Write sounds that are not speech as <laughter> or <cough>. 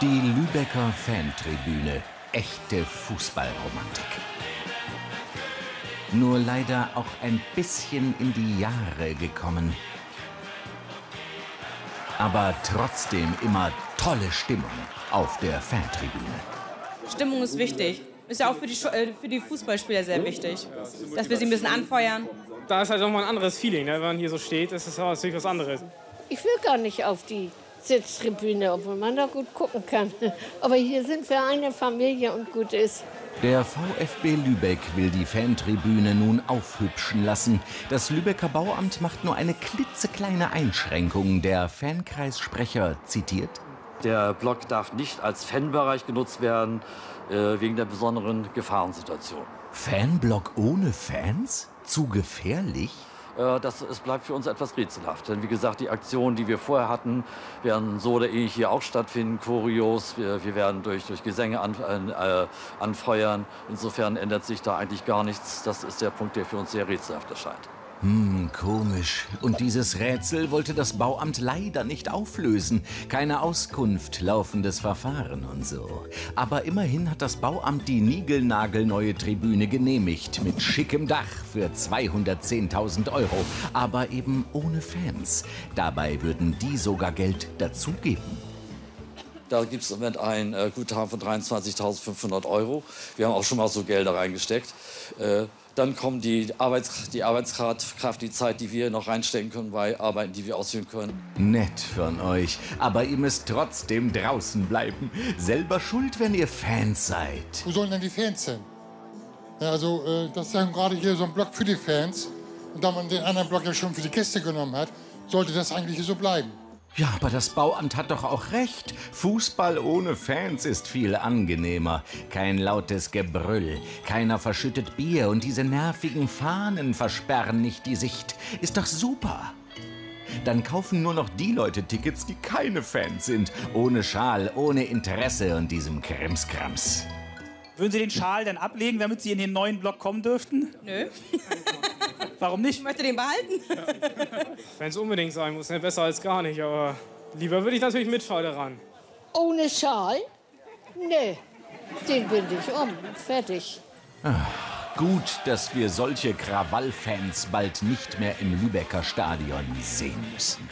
Die Lübecker Fantribüne. Echte Fußballromantik. Nur leider auch ein bisschen in die Jahre gekommen. Aber trotzdem immer tolle Stimmung auf der Fantribüne. Stimmung ist wichtig. Ist ja auch für die, äh, für die Fußballspieler sehr wichtig, dass wir sie ein bisschen anfeuern. Da ist halt nochmal ein anderes Feeling, ne? wenn man hier so steht, ist das natürlich was anderes. Ich will gar nicht auf die Sitztribüne, obwohl man da gut gucken kann. <laughs> Aber hier sind wir eine Familie und gut ist. Der VfB Lübeck will die Fantribüne nun aufhübschen lassen. Das Lübecker Bauamt macht nur eine klitzekleine Einschränkung. Der Fankreissprecher zitiert. Der Block darf nicht als Fanbereich genutzt werden, äh, wegen der besonderen Gefahrensituation. Fanblock ohne Fans? Zu gefährlich? Äh, das, es bleibt für uns etwas rätselhaft. Denn wie gesagt, die Aktionen, die wir vorher hatten, werden so oder ähnlich hier auch stattfinden, kurios. Wir, wir werden durch, durch Gesänge an, äh, anfeuern. Insofern ändert sich da eigentlich gar nichts. Das ist der Punkt, der für uns sehr rätselhaft erscheint. Hm, komisch. Und dieses Rätsel wollte das Bauamt leider nicht auflösen. Keine Auskunft, laufendes Verfahren und so. Aber immerhin hat das Bauamt die niegelnagelneue Tribüne genehmigt. Mit schickem Dach für 210.000 Euro. Aber eben ohne Fans. Dabei würden die sogar Geld dazugeben. Da gibt es im Moment ein äh, Guthaben von 23.500 Euro. Wir haben auch schon mal so Gelder reingesteckt. Äh, dann kommt die, Arbeits die Arbeitskraft, die Zeit, die wir noch reinstecken können bei Arbeiten, die wir ausführen können. Nett von euch, aber ihr müsst trotzdem draußen bleiben. Selber schuld, wenn ihr Fans seid. Wo sollen denn die Fans sein? Ja, also, äh, das ist ja gerade hier so ein Block für die Fans. Und da man den anderen Block ja schon für die Gäste genommen hat, sollte das eigentlich so bleiben. Ja, aber das Bauamt hat doch auch recht. Fußball ohne Fans ist viel angenehmer. Kein lautes Gebrüll, keiner verschüttet Bier und diese nervigen Fahnen versperren nicht die Sicht. Ist doch super. Dann kaufen nur noch die Leute Tickets, die keine Fans sind. Ohne Schal, ohne Interesse und diesem Krimskrams. Würden Sie den Schal dann ablegen, damit Sie in den neuen Block kommen dürften? Nö. <laughs> Warum nicht? Ich möchte den behalten. <laughs> Wenn es unbedingt sein muss, ne? besser als gar nicht. Aber lieber würde ich natürlich mitfahren daran. Ohne Schal? Nee, den binde ich um. Fertig. Ach, gut, dass wir solche Krawallfans bald nicht mehr im Lübecker Stadion sehen müssen.